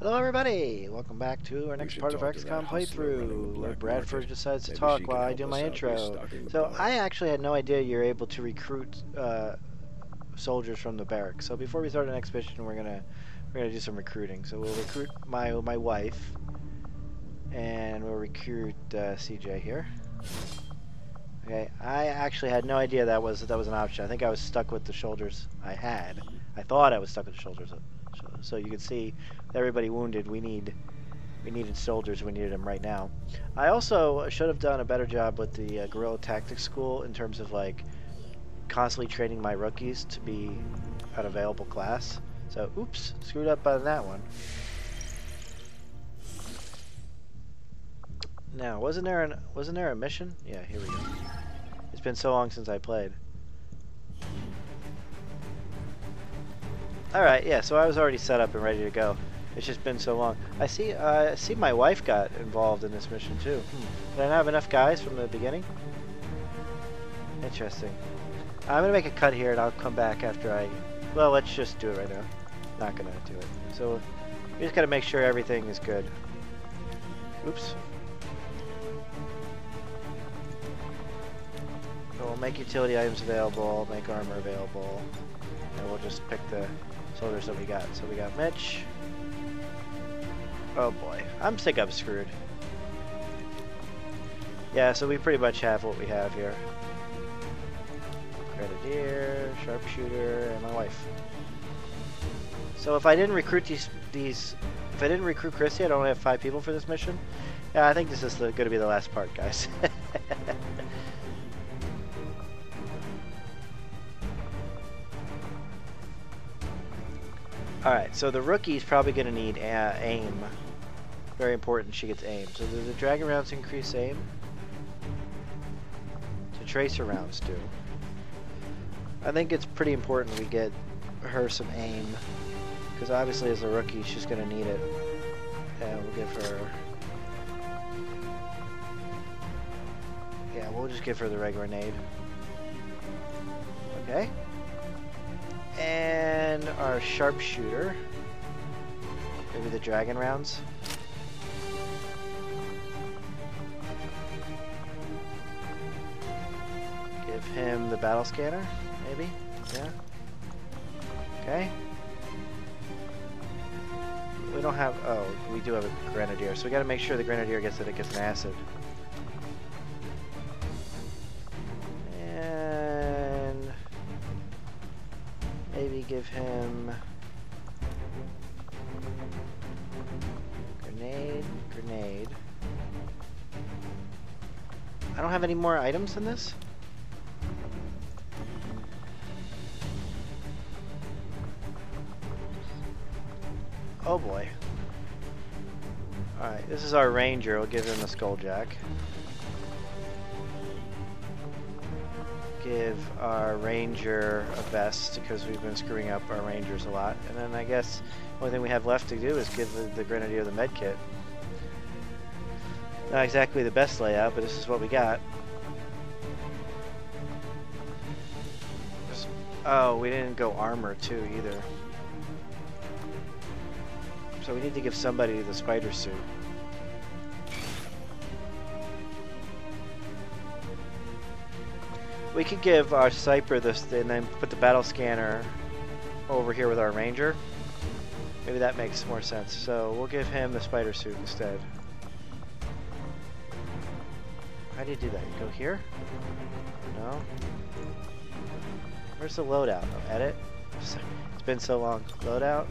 Hello everybody! Welcome back to our next part of our talk to that XCOM hustler running the playthrough, where Bradford market. decides to Maybe talk while I do my intro. So. I actually had no idea you're able to recruit uh, soldiers from the barracks. So before we start the next mission, we're gonna we're gonna do some recruiting. So we'll recruit my my wife, and we'll recruit uh, CJ here. Okay, I actually had no idea that was that was an option. I think I was stuck with the shoulders I had. I thought I was stuck with the shoulders. So you can see everybody wounded. We need we needed soldiers. We needed them right now. I also should have done a better job with the uh, guerrilla tactics school in terms of like constantly training my rookies to be an available class. So, oops, screwed up on that one. Now, wasn't there an wasn't there a mission? Yeah, here we go. It's been so long since I played. All right, yeah. So I was already set up and ready to go. It's just been so long. I see. Uh, I see. My wife got involved in this mission too. Hmm. Did I not have enough guys from the beginning? Interesting. I'm gonna make a cut here, and I'll come back after I. Well, let's just do it right now. Not gonna do it. So we just gotta make sure everything is good. Oops. So we'll make utility items available, make armor available, and we'll just pick the soldiers that we got. So we got Mitch. Oh boy, I'm sick I'm screwed. Yeah, so we pretty much have what we have here. Grenadier, sharpshooter, and my wife. So if I didn't recruit these, these, if I didn't recruit Chrissy, I'd only have five people for this mission. Yeah, I think this is going to be the last part, guys. Alright, so the rookie's probably going to need aim. Very important she gets aim. So do the dragon rounds increase aim? The tracer rounds do. I think it's pretty important we get her some aim. Because obviously as a rookie she's going to need it. And we'll give her... Yeah, we'll just give her the regular nade. Okay and our sharpshooter. Maybe the dragon rounds. Give him the battle scanner, maybe? Yeah. Okay. We don't have, oh, we do have a grenadier, so we gotta make sure the grenadier gets it, it gets an acid. Him grenade, grenade. I don't have any more items than this? Oh boy. Alright, this is our ranger. We'll give him a skulljack. Give our ranger a vest because we've been screwing up our rangers a lot. And then I guess the only thing we have left to do is give the, the grenadier the med kit. Not exactly the best layout, but this is what we got. Oh, we didn't go armor too either. So we need to give somebody the spider suit. We could give our Cypher this and then put the battle scanner over here with our ranger. Maybe that makes more sense. So we'll give him the spider suit instead. How do you do that? You go here? No? Where's the loadout? Oh, edit? It's been so long. Loadout?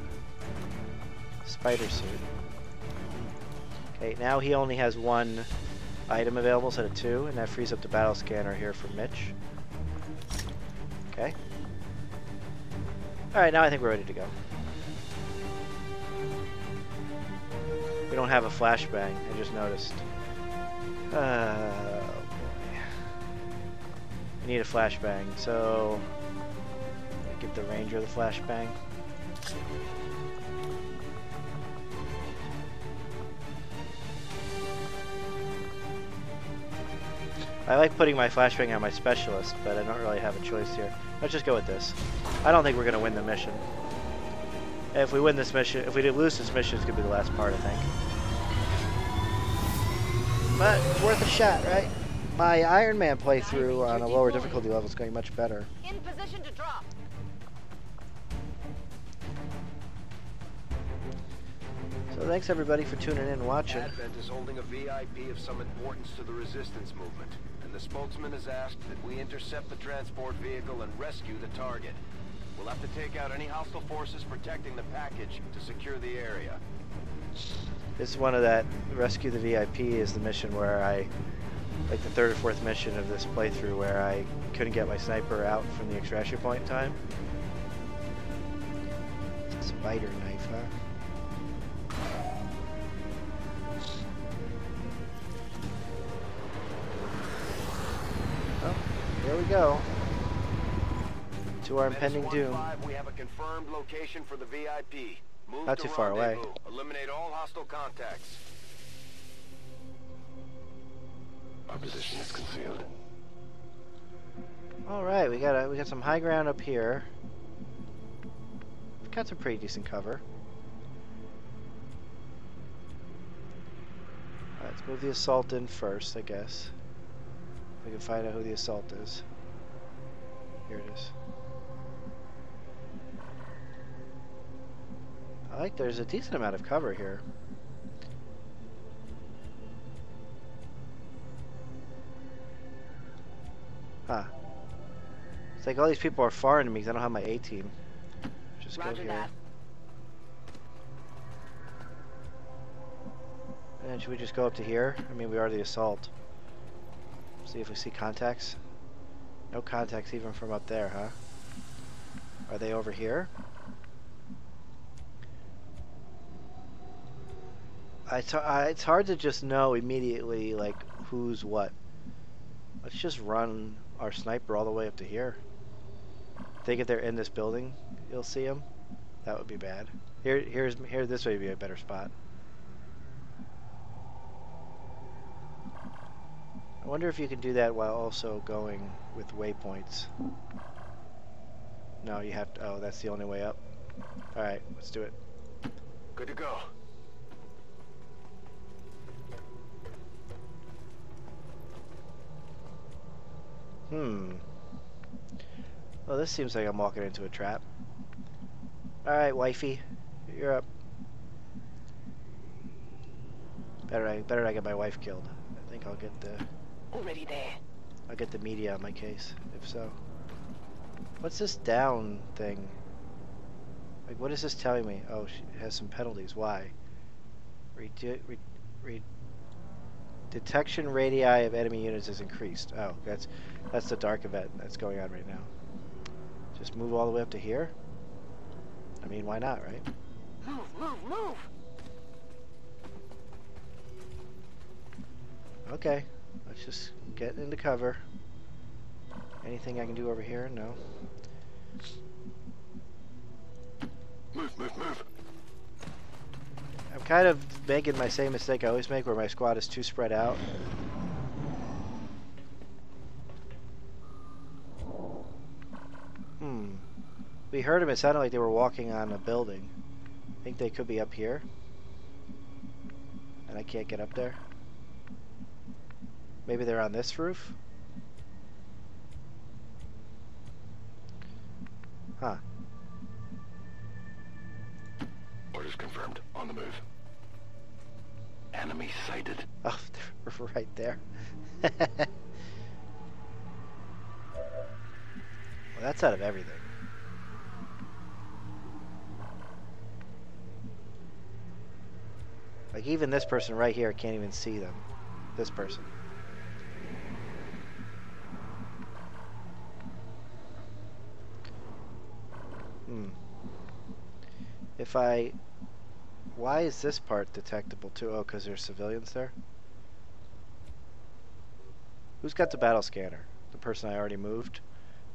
Spider suit. Okay, now he only has one item available instead of two, and that frees up the battle scanner here for Mitch. Okay. Alright, now I think we're ready to go. We don't have a flashbang, I just noticed. Uh, boy. We need a flashbang, so... Give the ranger the flashbang. I like putting my flashbang on my specialist, but I don't really have a choice here. Let's just go with this. I don't think we're going to win the mission. If we win this mission, if we did lose this mission, it's gonna be the last part, I think. But worth a shot, right? My Iron Man playthrough on a lower difficulty level is going much better. In position to drop. So thanks everybody for tuning in and watching. Advent is holding a VIP of some importance to the resistance movement, and the spokesman has asked that we intercept the transport vehicle and rescue the target. We'll have to take out any hostile forces protecting the package to secure the area. This is one of that rescue the VIP is the mission where I, like the third or fourth mission of this playthrough where I couldn't get my sniper out from the extraction point in time. Spider knife, huh? Go. To our Menace impending doom. 1-5, we have a confirmed location for the VIP. Move Not to too far away. Eliminate all hostile contacts. Our position is concealed. All right, we got a, we got some high ground up here. We've got some pretty decent cover. All right, let's move the assault in first, I guess. We can find out who the assault is. Here it is. I like there's a decent amount of cover here. Huh. It's like all these people are foreign to me 'cause I don't have my A team. Just go here. that. And should we just go up to here? I mean, we are the assault. See if we see contacts. No contacts even from up there, huh? Are they over here? I t I, it's hard to just know immediately, like, who's what. Let's just run our sniper all the way up to here. Think if they're in this building, you'll see them. That would be bad. Here, here's here. This way would be a better spot. I wonder if you can do that while also going with waypoints. No, you have to. Oh, that's the only way up. All right, let's do it. Good to go. Hmm. Well, this seems like I'm walking into a trap. Alright, wifey. You're up. Better I better I get my wife killed. I think I'll get the Already there. I'll get the media on my case, if so. What's this down thing? Like what is this telling me? Oh, she it has some penalties. Why? Redu re re detection radii of enemy units is increased. Oh, that's that's the dark event that's going on right now. Just move all the way up to here? I mean, why not, right? Move, move, move. Okay, let's just get into cover. Anything I can do over here? No. Move, move, move. I'm kind of making my same mistake I always make where my squad is too spread out. Hmm. We heard them, it sounded like they were walking on a building. I think they could be up here. And I can't get up there. Maybe they're on this roof? Huh. Orders confirmed. On the move. Enemy sighted. Oh, they're right there. well, that's out of everything. Like, even this person right here can't even see them. This person. Hmm. If I... Why is this part detectable too? Oh, because there's civilians there? Who's got the battle scanner? The person I already moved?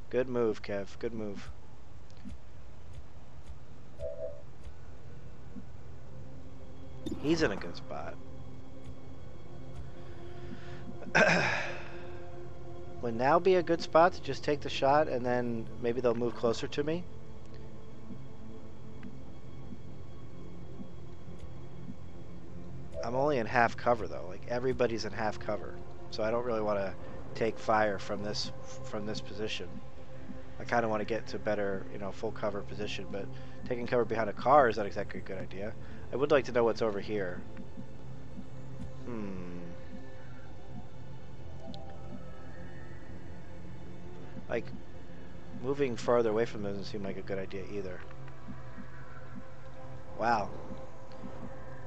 Good move, Kev. Good move. He's in a good spot. Would now be a good spot to just take the shot and then maybe they'll move closer to me? I'm only in half cover though. Like everybody's in half cover, so I don't really want to take fire from this from this position. I kind of want to get to better, you know, full cover position, but taking cover behind a car is not exactly a good idea. I would like to know what's over here. Hmm. Like, moving farther away from them doesn't seem like a good idea either. Wow.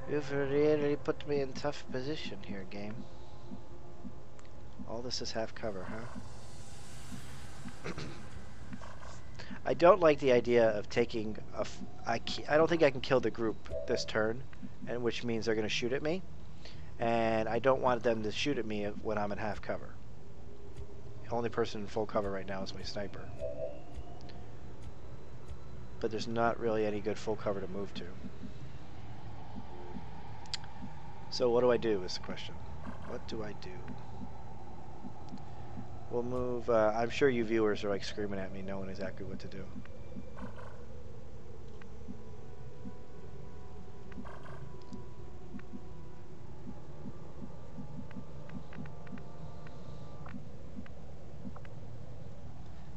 You've really put me in tough position here, game. All this is half cover, huh? I don't like the idea of taking a. F I, I don't think I can kill the group this turn, and which means they're going to shoot at me. And I don't want them to shoot at me when I'm in half cover. The only person in full cover right now is my sniper. But there's not really any good full cover to move to. So what do I do is the question. What do I do? We'll move, uh, I'm sure you viewers are like screaming at me knowing exactly what to do.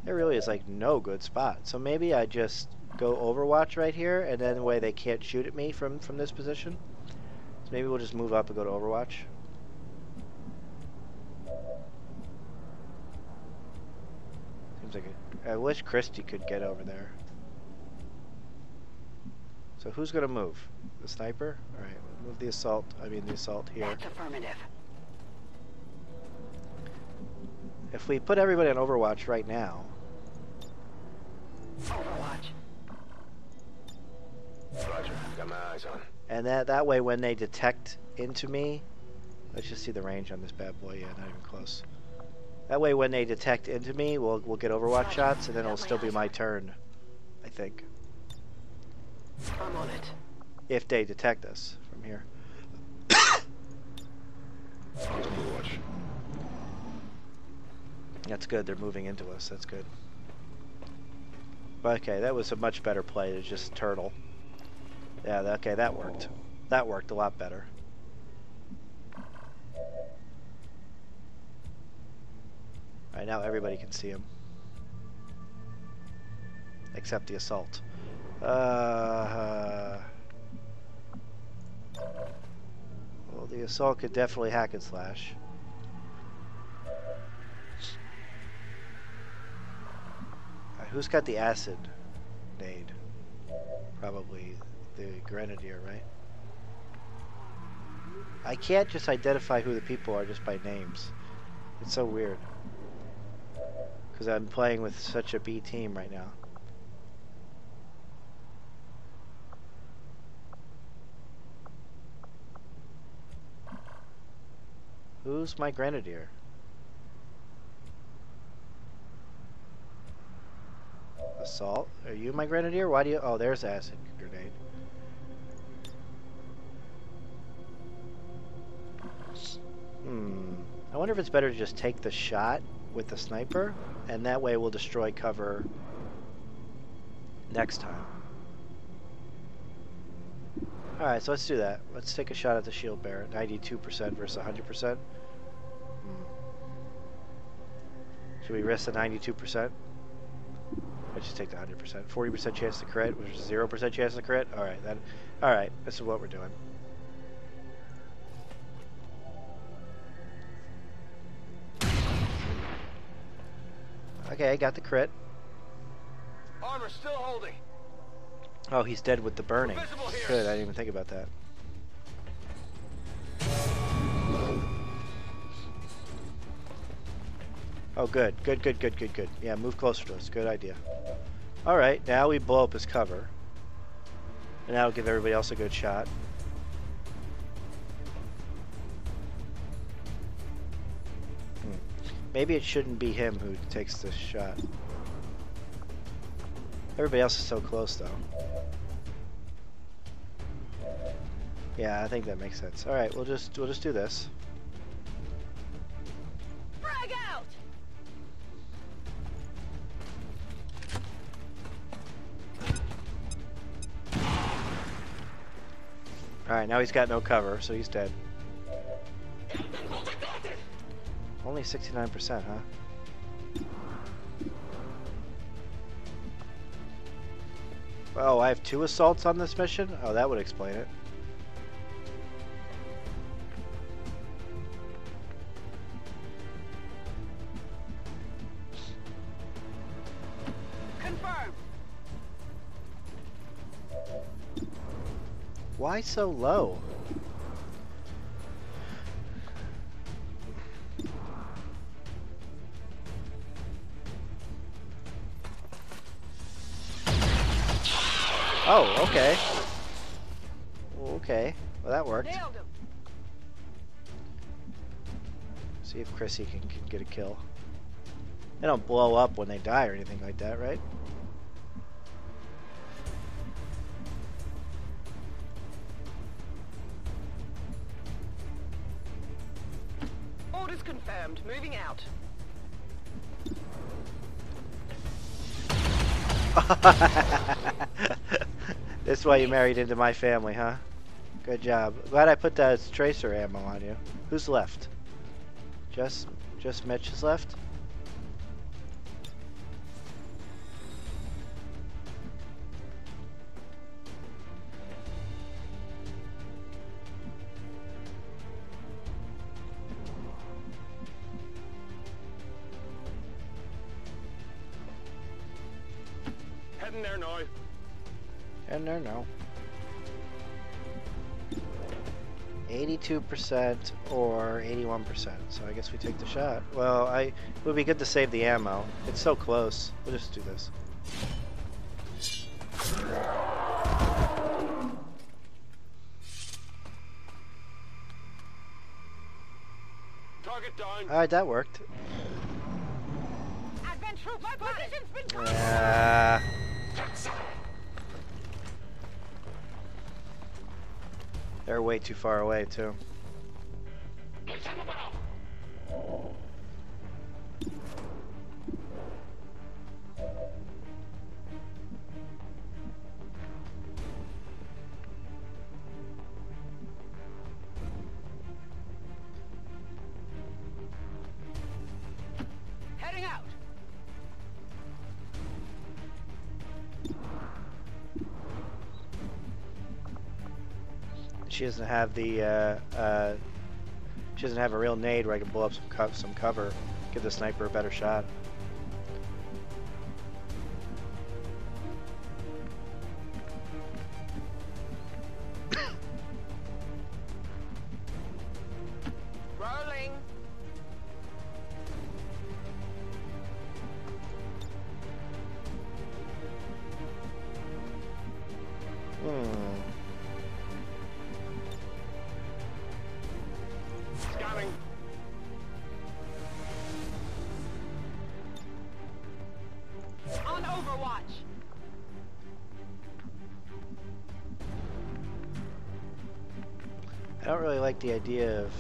There really is like no good spot. So maybe I just go Overwatch right here and then the way they can't shoot at me from, from this position. So maybe we'll just move up and go to Overwatch. Seems like a, I wish Christy could get over there. So who's gonna move? The sniper? Alright, we'll move the assault, I mean the assault here. That's affirmative. If we put everybody on Overwatch right now, Overwatch. Roger. Got my eyes on. And that that way when they detect into me, let's just see the range on this bad boy. Yeah, not even close. That way when they detect into me, we'll we'll get Overwatch shots, and then it'll still be my turn. I think I'm on it. if they detect us from here. Overwatch. That's good. They're moving into us. That's good. Okay, that was a much better play. It's just turtle. Yeah. Okay, that worked. That worked a lot better. Alright, now everybody can see him. Except the assault. Uh, well, the assault could definitely hack and slash. Uh, who's got the acid nade? Probably the Grenadier, right? I can't just identify who the people are just by names. It's so weird. Because I'm playing with such a B team right now. Who's my Grenadier? Assault? Are you my Grenadier? Why do you... Oh, there's acid Hmm. I wonder if it's better to just take the shot with the sniper, and that way we'll destroy cover next time. Alright, so let's do that. Let's take a shot at the shield bearer. 92% versus 100%. Hmm. Should we risk the 92%? Let's just take the 100%. 40% chance to crit, which is 0% chance to crit. Alright, then. Alright, this is what we're doing. Okay, I got the crit. Armor still holding. Oh, he's dead with the burning. Good, I didn't even think about that. Oh, good. Good, good, good, good, good. Yeah, move closer to us. Good idea. Alright, now we blow up his cover. And that'll give everybody else a good shot. Maybe it shouldn't be him who takes this shot. Everybody else is so close, though. Yeah, I think that makes sense. All right, we'll just we'll just do this. Frag out! Alright, now he's got no cover, so he's dead. Only 69%, huh? Oh, I have two assaults on this mission? Oh, that would explain it. Confirm. Why so low? Okay. Okay, well that worked. See if Chrissy can, can get a kill. They don't blow up when they die or anything like that, right? Why you married into my family, huh? Good job. Glad I put that tracer ammo on you. Who's left? Just, just Mitch is left. 82% or 81%, so I guess we take the shot. Well, I it would be good to save the ammo. It's so close. We'll just do this. Target down. Alright, that worked. Advent troops. They're way too far away, too. Doesn't have the, uh, uh, she doesn't have a real nade where I can blow up some, co some cover, give the sniper a better shot. The idea of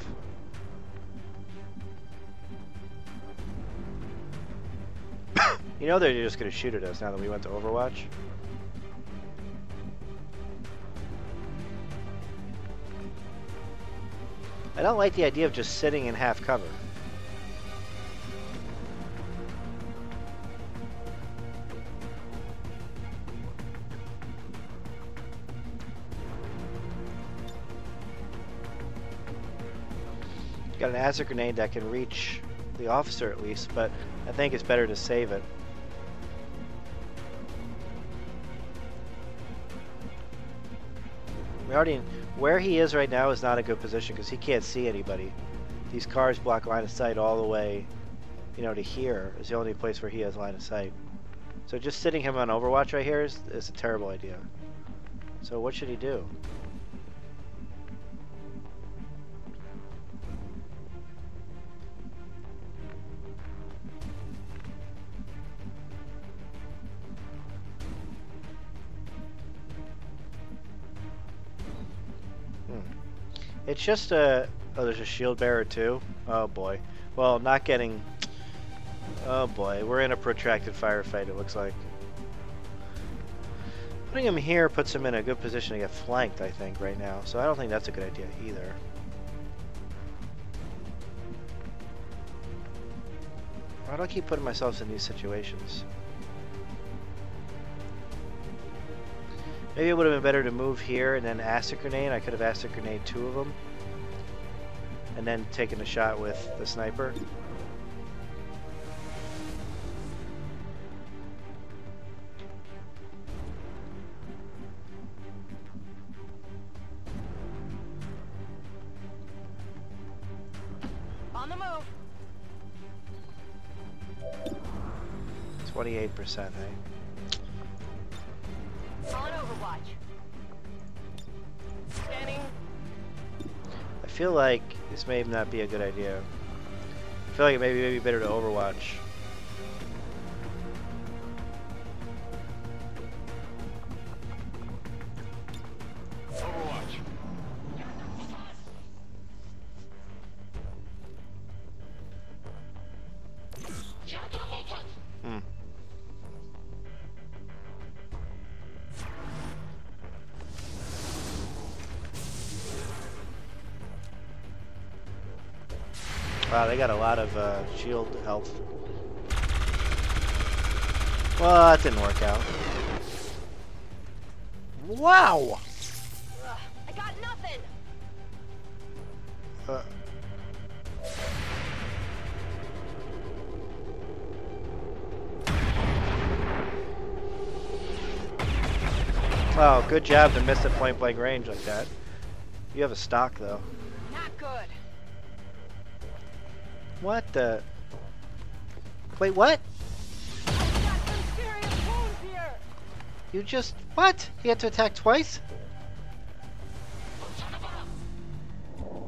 You know they're just gonna shoot at us now that we went to Overwatch. I don't like the idea of just sitting in half cover. An acid grenade that can reach the officer at least, but I think it's better to save it. We already where he is right now is not a good position because he can't see anybody. These cars block line of sight all the way, you know, to here is the only place where he has line of sight. So just sitting him on Overwatch right here is, is a terrible idea. So what should he do? It's just a. Oh, there's a shield bearer too. Oh boy. Well, not getting. Oh boy, we're in a protracted firefight. It looks like. Putting him here puts him in a good position to get flanked, I think, right now. So I don't think that's a good idea either. Why do I keep putting myself in these situations? Maybe it would have been better to move here and then acid grenade. I could have acid grenade two of them. And then taking a shot with the sniper. On the move. 28%, eh? On Overwatch. Scanning. I feel like this may not be a good idea. I feel like it may be better to. Overwatch. Got a lot of uh, shield health. Well, that didn't work out. Wow! Ugh, I got nothing. Uh, oh, good job to miss at point blank range like that. You have a stock though. What the? Wait, what? You just... What? He had to attack twice?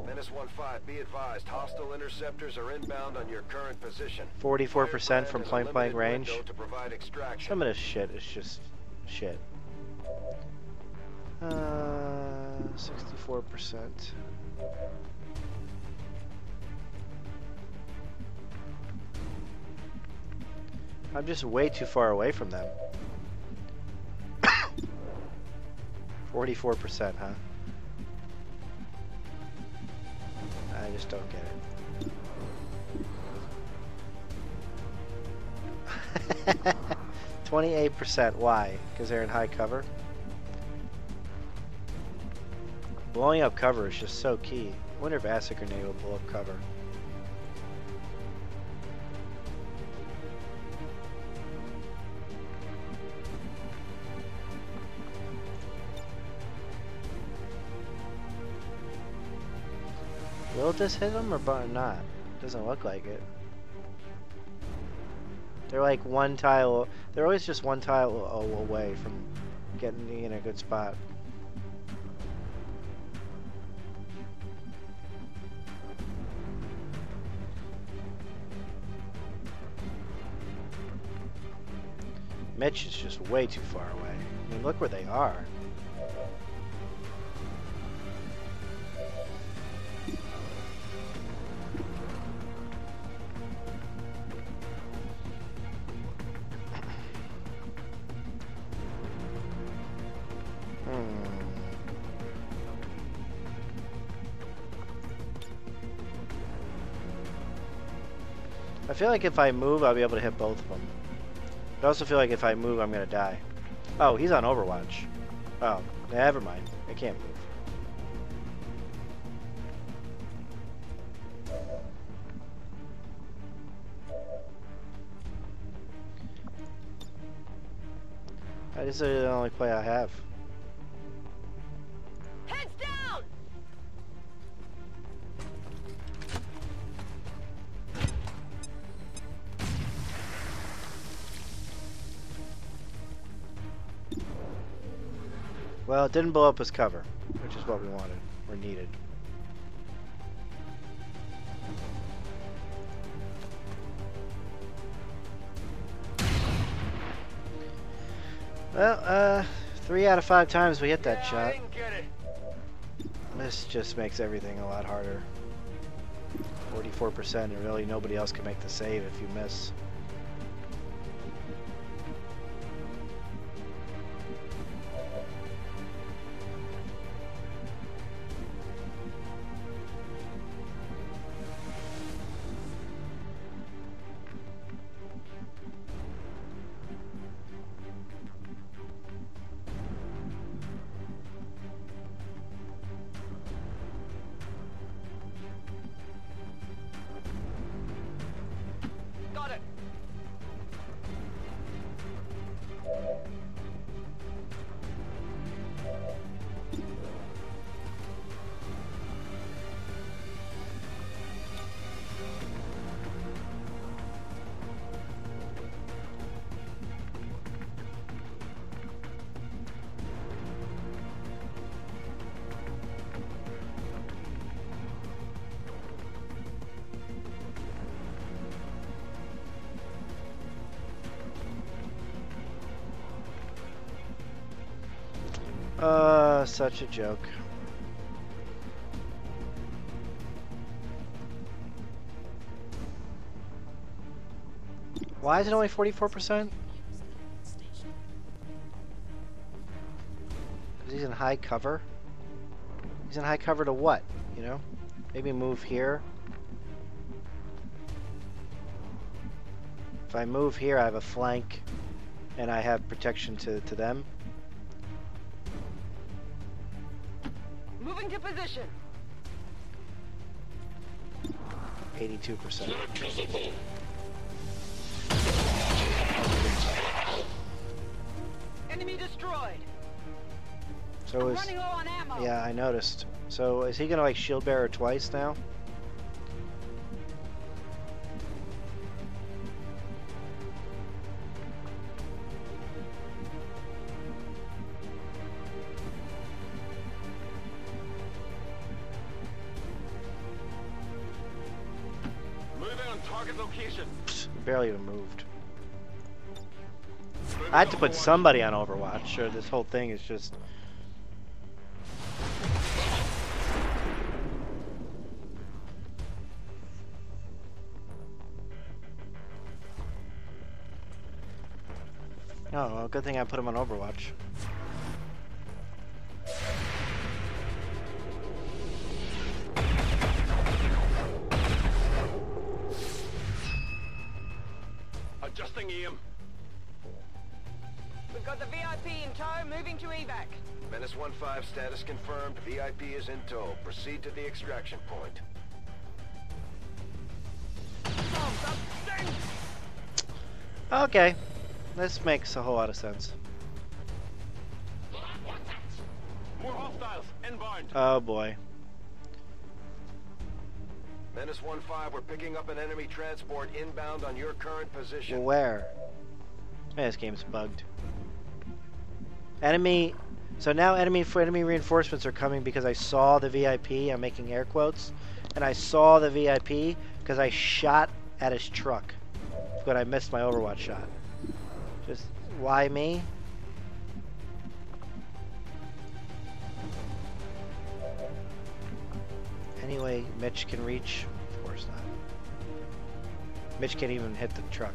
Menace 1-5, be advised. Hostile interceptors are inbound on your current position. 44% from point blank range. Some of this shit is just shit. Uh, 64%. I'm just way too far away from them. Forty-four percent, huh? I just don't get it. Twenty-eight percent. Why? Because they're in high cover. Blowing up cover is just so key. I wonder if acid grenade will blow up cover. This hit them or not? Doesn't look like it. They're like one tile. They're always just one tile away from getting me in a good spot. Mitch is just way too far away. I mean, look where they are. Feel like if I move, I'll be able to hit both of them. I also feel like if I move, I'm gonna die. Oh, he's on Overwatch. Oh, never mind. I can't move. This is the only play I have. Well, it didn't blow up his cover, which is what we wanted, or needed. Well, uh, three out of five times we hit that Yeah, shot. didn't get it. This just makes everything a lot harder. 44% and really nobody else can make the save if you miss. Such a joke. Why is it only 44%? Because he's in high cover. He's in high cover to what? You know? Maybe move here. If I move here, I have a flank and I have protection to, to them. Position. 82%. Enemy destroyed. So I'm is running low on ammo. yeah, I noticed. So is he gonna like shield bearer twice now? Had to put somebody on Overwatch, or this whole thing is just. Oh, well, good thing I put him on Overwatch. Status confirmed. VIP is in tow. Proceed to the extraction point. Okay, this makes a whole lot of sense. More hostiles inbound. Oh boy. Menace 1-5, we're picking up an enemy transport inbound on your current position. Where? Man, this game's bugged. Enemy. So now enemy for enemy reinforcements are coming because I saw the VIP. I'm making air quotes, and I saw the VIP because I shot at his truck, but I missed my Overwatch shot. Just why me? Anyway, Mitch can reach. Of course not. Mitch can't even hit the truck.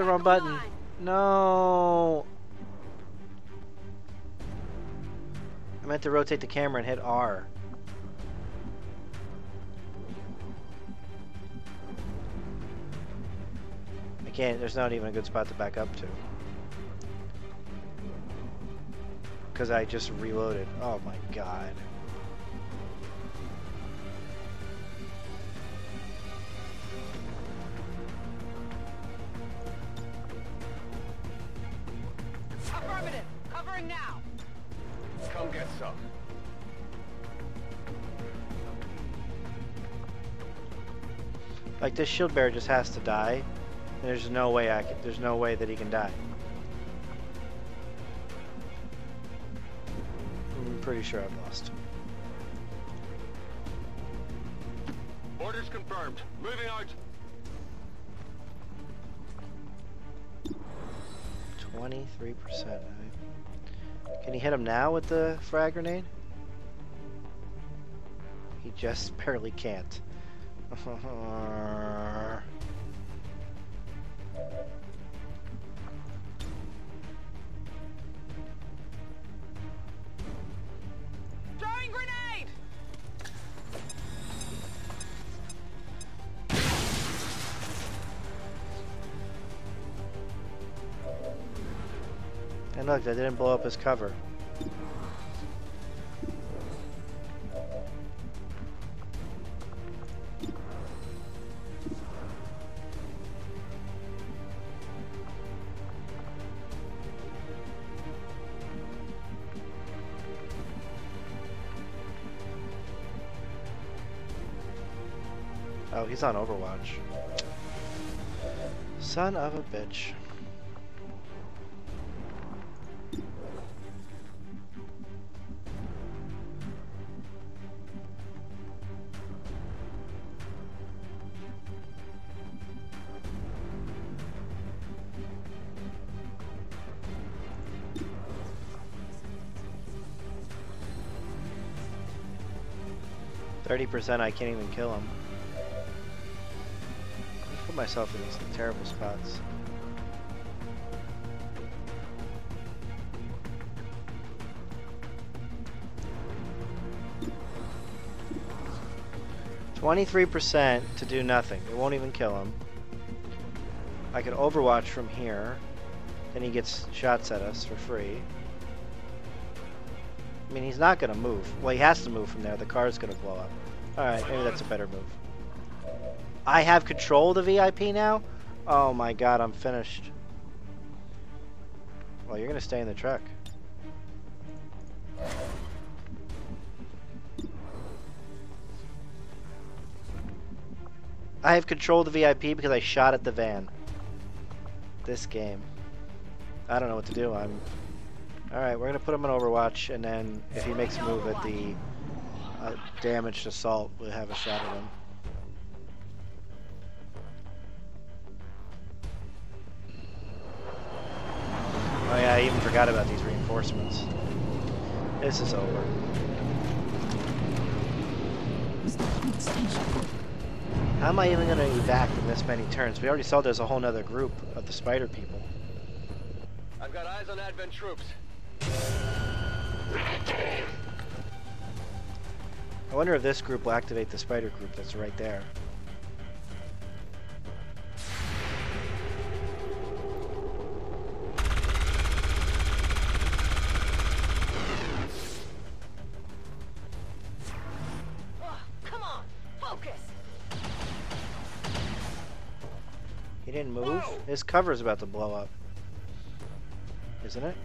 The wrong button. No. I meant to rotate the camera and hit R. I can't, there's not even a good spot to back up to. Because I just reloaded. Oh my god. This shield bearer just has to die. There's no way I can, there's no way that he can die. I'm pretty sure I've lost. Orders confirmed. Moving out. Twenty-three percent. Can he hit him now with the frag grenade? He just barely can't. And look, that didn't blow up his cover. He's on Overwatch. Son of a bitch. Thirty percent, I can't even kill him. Myself in these terrible spots. Twenty-three percent to do nothing. It won't even kill him. I could overwatch from here. Then he gets shots at us for free. I mean, he's not going to move. Well, he has to move from there. The car's going to blow up. Alright, maybe that's a better move. I have control of the VIP now? Oh my god, I'm finished. Well, you're going to stay in the truck. I have control of the VIP because I shot at the van. This game. I don't know what to do. I'm Alright, we're gonna put him on Overwatch, and then if he makes a move at the uh, damaged assault, we'll have a shot at him. Oh yeah, I even forgot about these reinforcements. This is over. How am I even gonna evac in this many turns? We already saw there's a whole nother group of the spider people. I've got eyes on Advent troops. I wonder if this group will activate the spider group that's right there. His cover's about to blow up. Isn't it?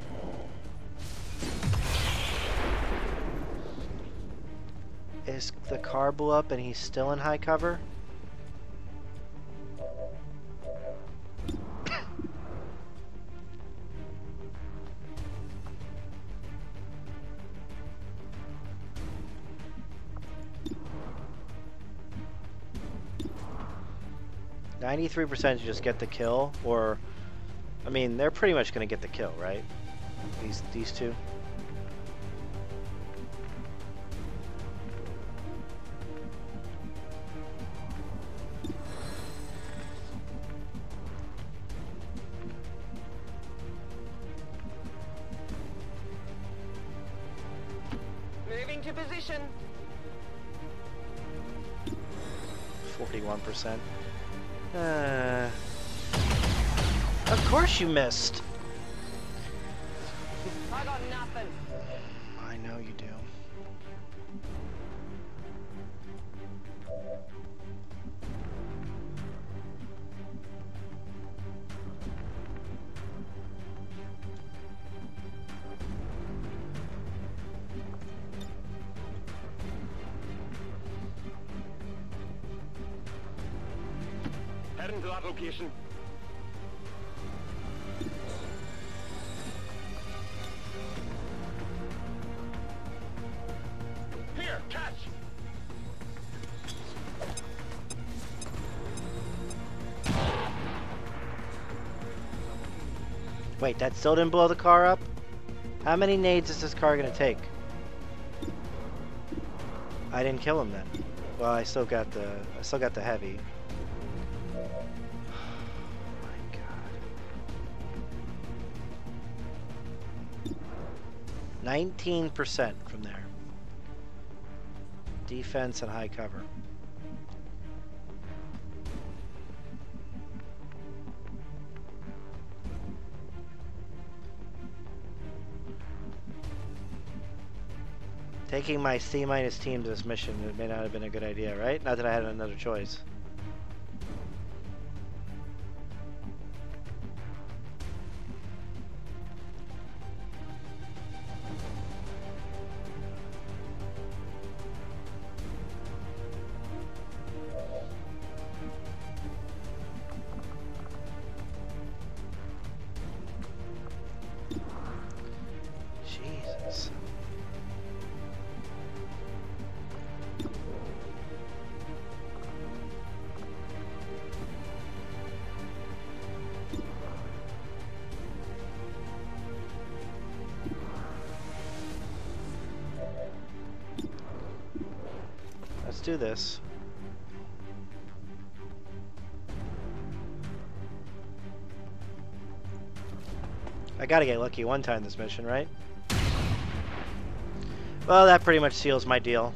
Is the car blew up and he's still in high cover? Ninety-three percent to just get the kill, or, I mean, they're pretty much gonna get the kill, right? These these two. You missed. Wait, that still didn't blow the car up? How many nades is this car gonna take? I didn't kill him then. Well, I still got the I still got the heavy. Oh my god. Nineteen percent from there. Defense and high cover. Taking my C minus team to this mission it may not have been a good idea, right? Not that I had another choice. This. I gotta get lucky one time this mission, right? Well, that pretty much seals my deal.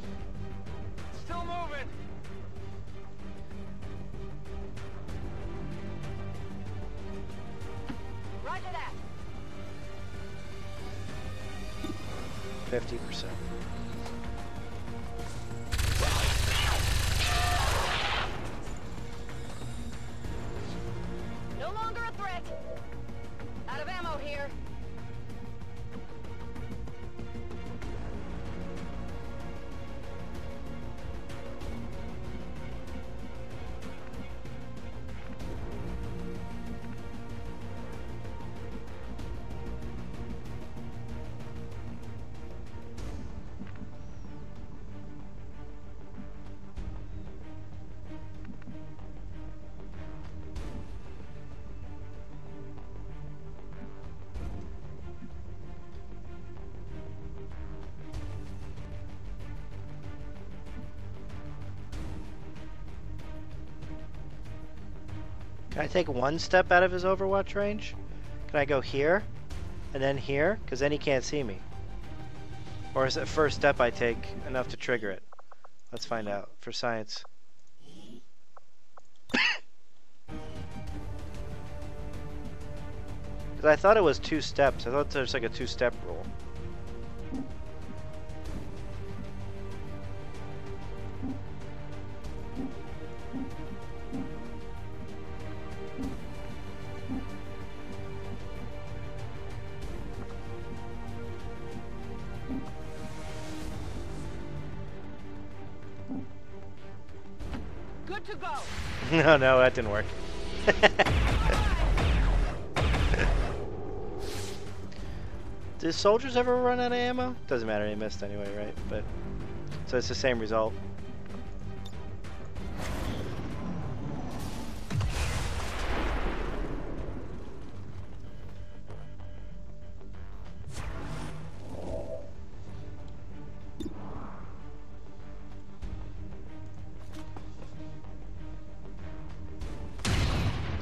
Can I take one step out of his Overwatch range? Can I go here? And then here? Because then he can't see me. Or is that first step I take enough to trigger it? Let's find out for science. Because I thought it was two steps. I thought there's like a two step rule. No, no, that didn't work. Did soldiers ever run out of ammo? Doesn't matter, they missed anyway, right? But so it's the same result.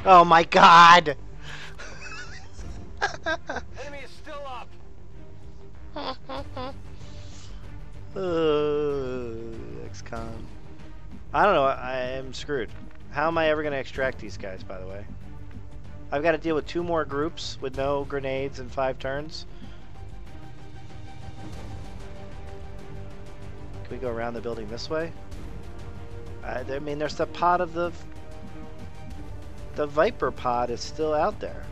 Oh my god! Enemy is still up. Uh, XCOM. I don't know. I am screwed. How am I ever going to extract these guys, by the way? I've got to deal with two more groups with no grenades in five turns. Can we go around the building this way? I, I mean, there's the pod of the... The Viper pod is still out there.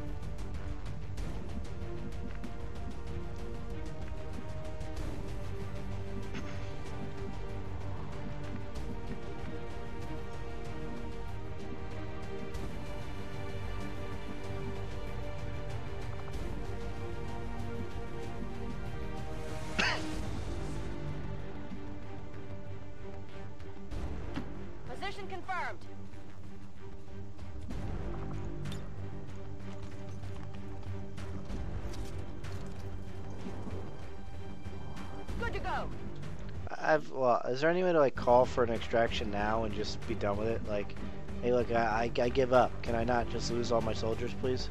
Is there any way to like call for an extraction now and just be done with it? Like, hey, look, I, I, I give up. Can I not just lose all my soldiers, please?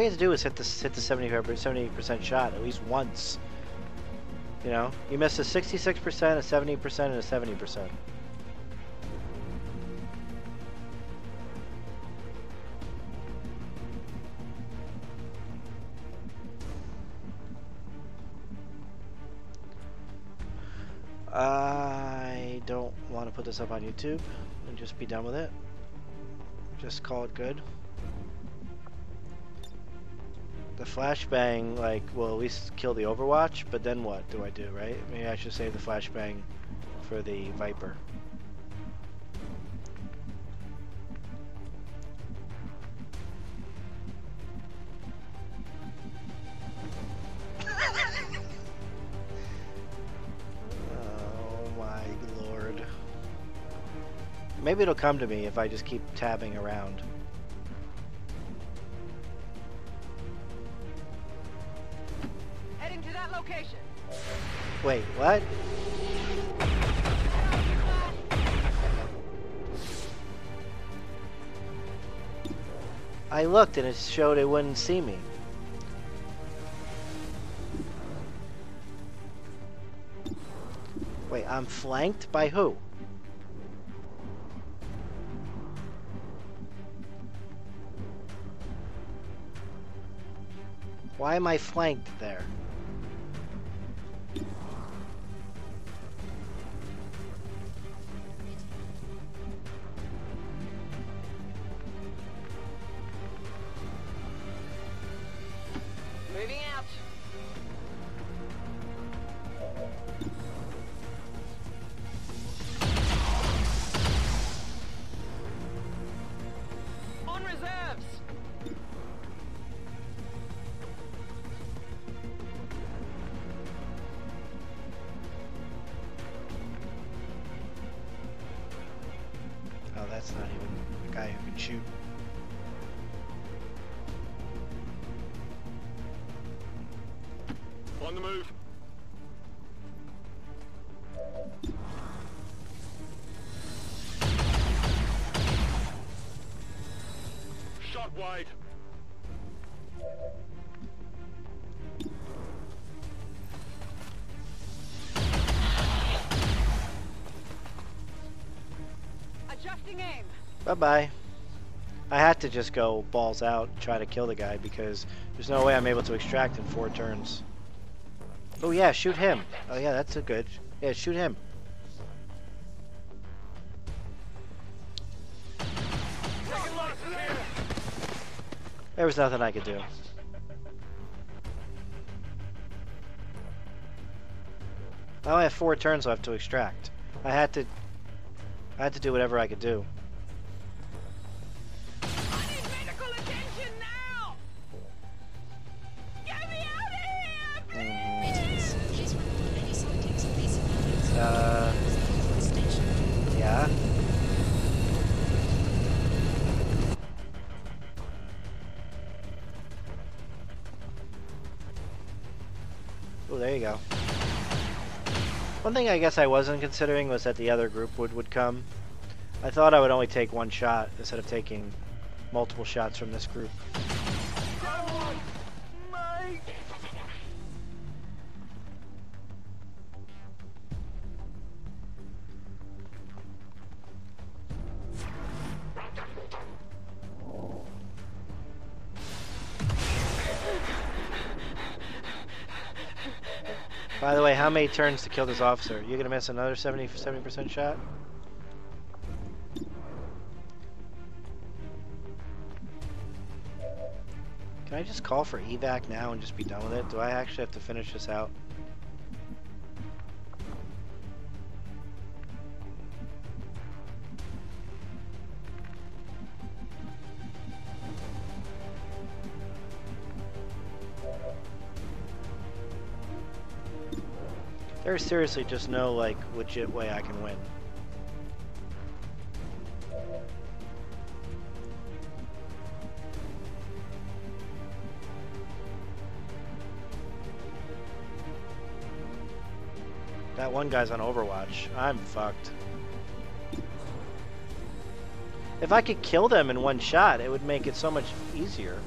All you have to do is hit the hit the 70 percent shot at least once. You know, you miss a 66%, a 70%, and a 70%. I don't want to put this up on YouTube and just be done with it. Just call it good the flashbang like will at least kill the Overwatch, but then what do I do, right? Maybe I should save the flashbang for the Viper. oh my lord. Maybe it'll come to me if I just keep tabbing around. Wait, what? I looked and it showed it wouldn't see me. Wait, I'm flanked by who? Why am I flanked there? On the move. Shot wide. Adjusting aim. Bye bye. I had to just go balls out, try to kill the guy because there's no way I'm able to extract in four turns. Oh yeah, shoot him. Oh yeah, that's a good. Yeah, shoot him. There was nothing I could do. I only have four turns left to extract. I had to. I had to do whatever I could do. Thing I guess I wasn't considering was that the other group would, would come. I thought I would only take one shot instead of taking multiple shots from this group. How many turns to kill this officer? You're gonna miss another 70 percent shot? Can I just call for evac now and just be done with it? Do I actually have to finish this out? There's seriously just no like legit way I can win. That one guy's on Overwatch. I'm fucked. If I could kill them in one shot, it would make it so much easier.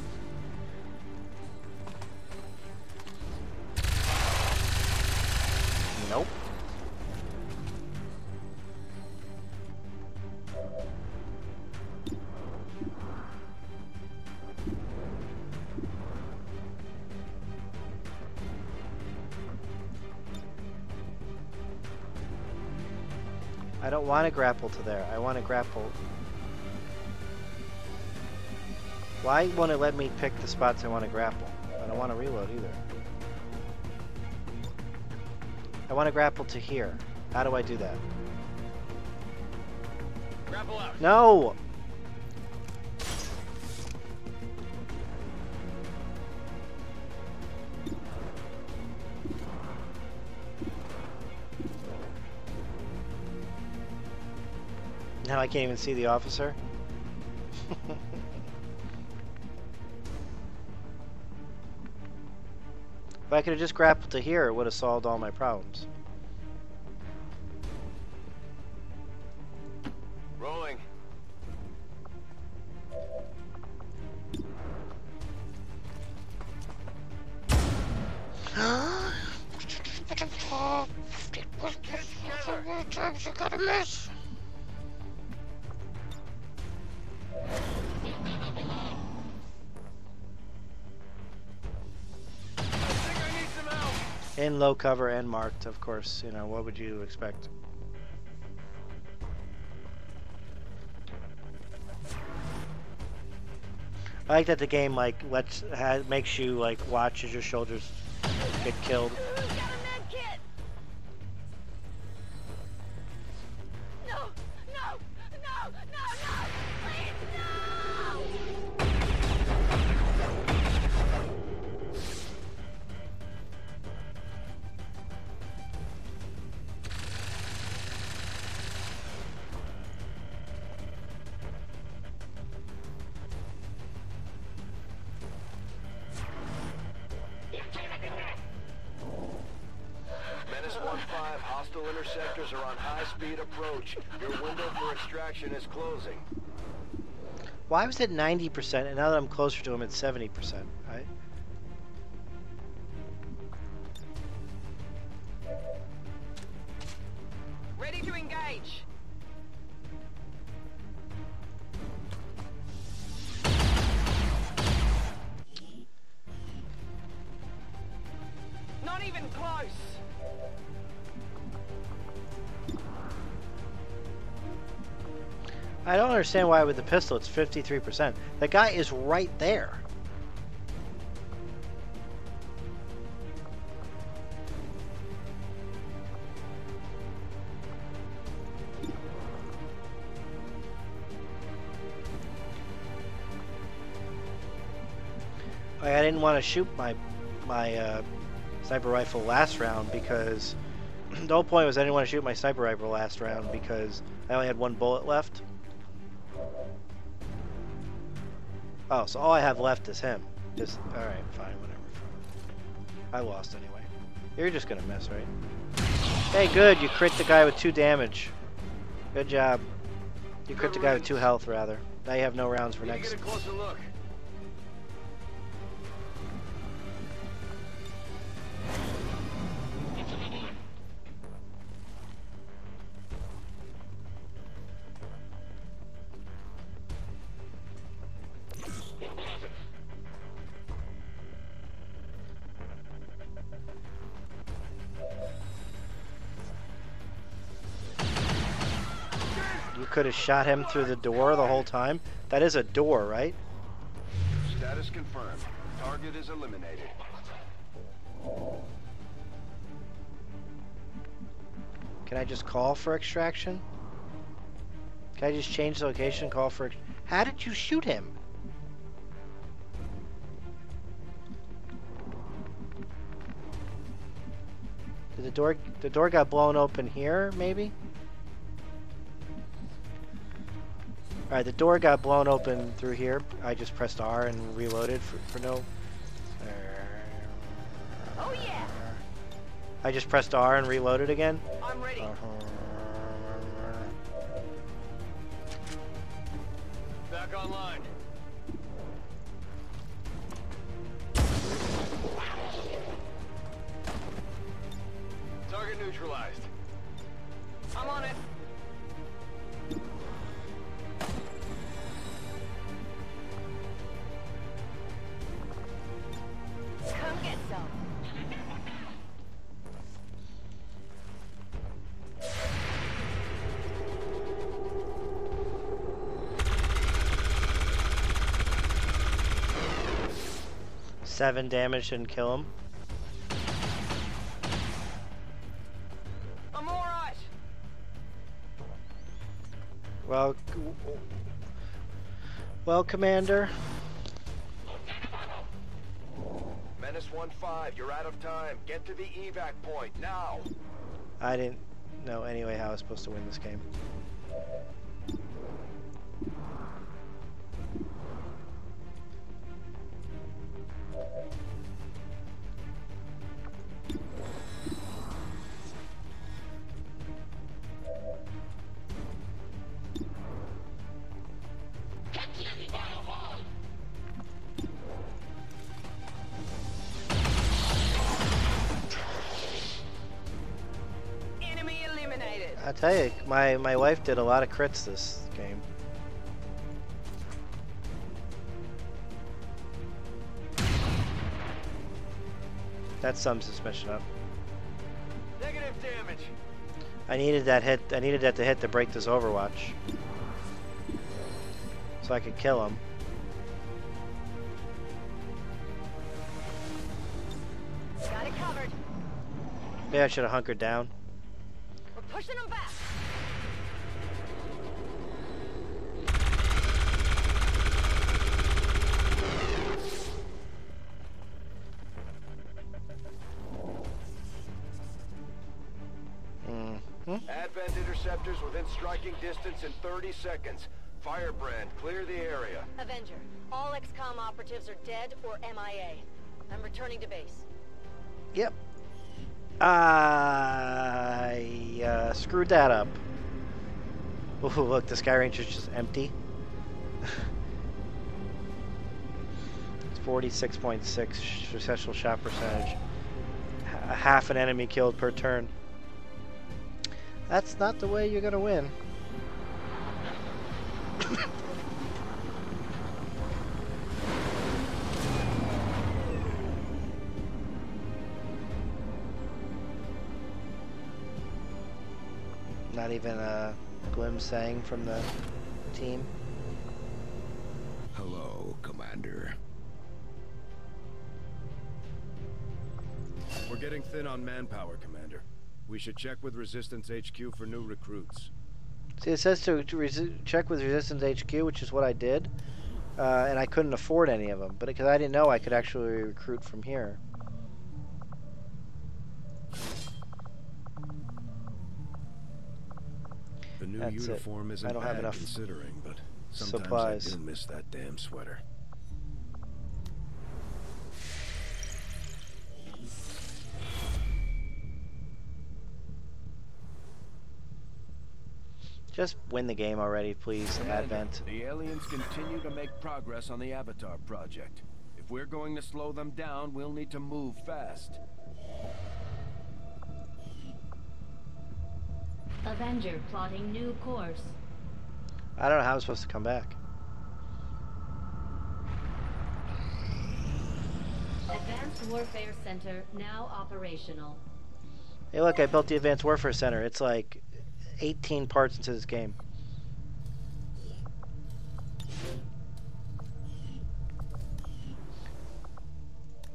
Want to grapple to there. I want to grapple. Why won't it let me pick the spots I want to grapple? I don't want to reload either. I want to grapple to here. How do I do that? Grapple out. No! I can't even see the officer. if I could have just grappled to here, it would have solved all my problems. Low cover and marked, of course. You know, what would you expect? I like that the game like lets has, makes you like watch as your soldiers get killed. Extraction is closing. Why was it 90% and now that I'm closer to him it's 70%? I don't understand why with the pistol it's 53%. The guy is right there. I didn't want to shoot my my uh, sniper rifle last round because the whole point was I didn't want to shoot my sniper rifle last round because I only had one bullet left. Oh, so all I have left is him. Just all right, fine, whatever. I lost anyway. You're just gonna miss, right? Hey, good. You crit the guy with two damage. Good job. You crit the guy with two health, rather. Now you have no rounds for next. get a closer look. Have shot him through the door the whole time. That is a door, right? Status confirmed. Target is eliminated. Can I just call for extraction? Can I just change the location, call for... How did you shoot him? Did the door... The door got blown open here, maybe? Alright, the door got blown open through here. I just pressed R and reloaded for, for no... Oh yeah, I just pressed R and reloaded again? I'm ready. Uh-huh. Back online. Target neutralized. I'm on it. Seven damage didn't kill him. I'm alright. Well, well, Commander. Menace 1-5, you're out of time. Get to the evac point, now. I didn't know anyway how I was supposed to win this game. Tell you, my my wife did a lot of crits this game. That sums this mission up. Negative damage. I needed that hit. I needed that to hit to break this Overwatch, so I could kill him. Got it covered. Maybe I should have hunkered down. We're pushing them back. Mm hmm Advent interceptors within striking distance in 30 seconds. Firebrand, clear the area. Avenger, all XCOM operatives are dead or MIA. I'm returning to base. Yep. I uh, screwed that up. Ooh, look, the Sky Ranger's just empty. it's 46.6 successful shot percentage. H- half an enemy killed per turn. That's not the way you're gonna win. Not even a Glim sang from the team. Hello, Commander. We're getting thin on manpower, Commander. We should check with Resistance HQ for new recruits. See, it says to, to check with Resistance HQ, which is what I did, uh, and I couldn't afford any of them, but because I didn't know I could actually recruit from here. New That's uniform isn't I don't have enough considering, but sometimes supplies. I do miss that damn sweater. Just win the game already, please, Advent. The aliens continue to make progress on the Avatar project. If we're going to slow them down, we'll need to move fast. Avenger plotting new course. I don't know how I'm supposed to come back. Advanced Warfare Center now operational. Hey, look, I built the Advanced Warfare Center. It's like 18 parts into this game.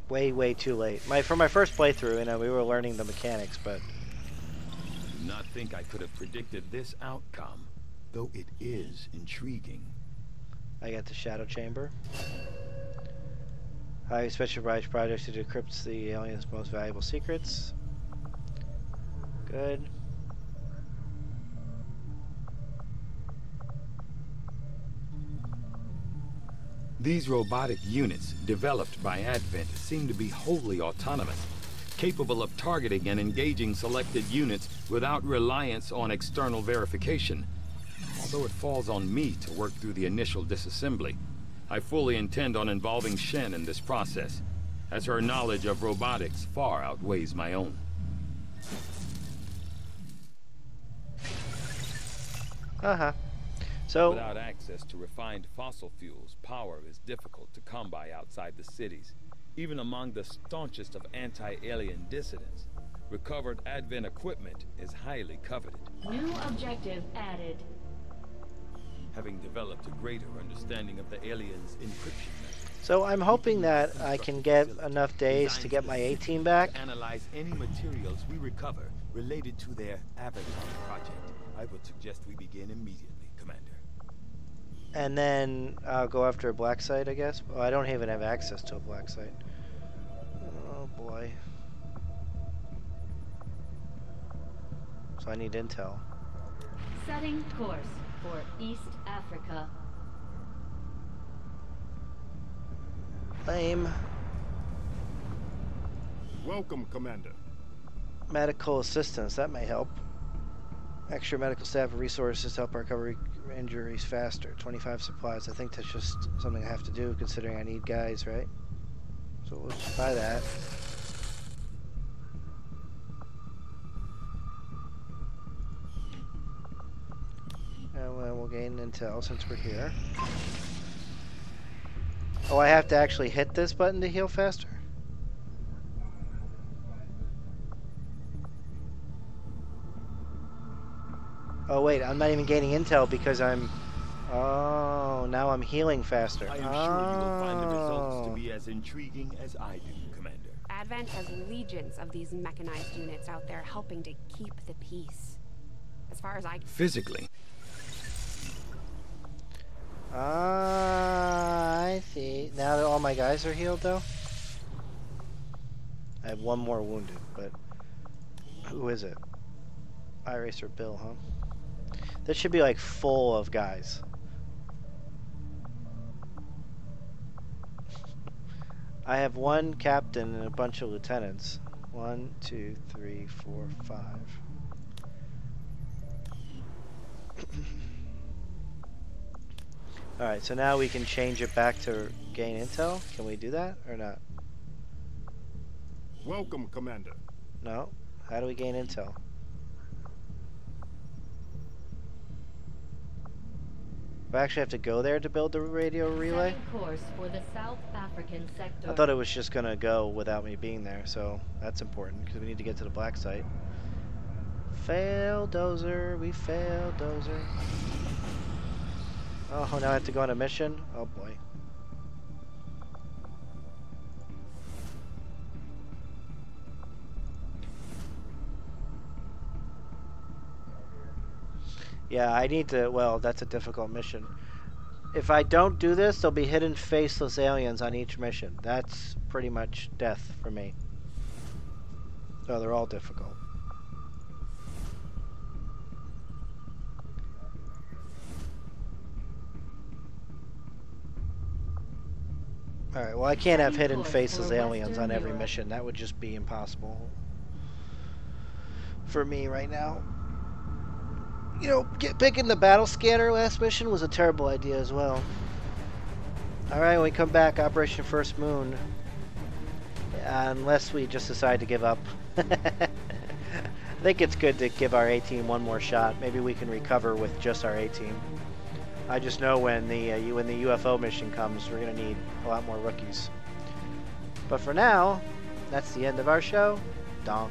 Way, way too late. My for my first playthrough, you know, we were learning the mechanics, but not think I could have predicted this outcome. Though it is intriguing. I got the Shadow Chamber. I specialized projects to decrypt the aliens' most valuable secrets. Good. These robotic units, developed by Advent, seem to be wholly autonomous, capable of targeting and engaging selected units without reliance on external verification. Although it falls on me to work through the initial disassembly, I fully intend on involving Shen in this process, as her knowledge of robotics far outweighs my own. Uh huh. So Without access to refined fossil fuels, power is difficult to come by outside the cities, even among the staunchest of anti-alien dissidents. Recovered Advent equipment is highly coveted. New objective added. Having developed a greater understanding of the aliens' encryption methods, So I'm hoping that I can get enough days to get my A team back. analyze any materials we recover related to their Avatar project. I would suggest we begin immediately, Commander. And then I'll go after a black site, I guess. Oh, I don't even have access to a black site. Oh boy. So I need intel. Setting course for East Africa. Lame. Welcome, Commander. Medical assistance, that may help. Extra medical staff and resources to help our recovery injuries faster. 25 supplies. I think that's just something I have to do considering I need guys, right? So let's try that. And then we'll gain intel since we're here. Oh, I have to actually hit this button to heal faster? Oh wait, I'm not even gaining intel because I'm... Oh, now I'm healing faster. I am sure you will find the results to Oh. be as intriguing as I do, Commander. Advent has legions of these mechanized units out there helping to keep the peace. As far as I Physically, Ah, I see. Now that all my guys are healed, though? I have one more wounded, but... Who is it? Iris Bill, huh? This should be, like, full of guys. I have one captain and a bunch of lieutenants. One, two, three, four, five. Alright, so now we can change it back to gain intel. Can we do that or not? Welcome, Commander. No? How do we gain intel? Do I actually have to go there to build the radio relay? Course for the South African sector. I thought it was just gonna go without me being there, so that's important because we need to get to the black site. Fail, Dozer. We failed, Dozer. Oh, now I have to go on a mission? Oh boy. Yeah, I need to, well, that's a difficult mission. If I don't do this, there'll be hidden faceless aliens on each mission. That's pretty much death for me. Oh, they're all difficult. Alright, well I can't have hidden faceless aliens on every mission. That would just be impossible for me right now. You know, get, picking the battle scanner last mission was a terrible idea as well. Alright, when we come back, Operation First Moon. Unless we just decide to give up. I think it's good to give our A-team one more shot. Maybe we can recover with just our A-team. I just know when the uh, when the UFO mission comes, we're gonna need a lot more rookies. But for now, that's the end of our show. Donk.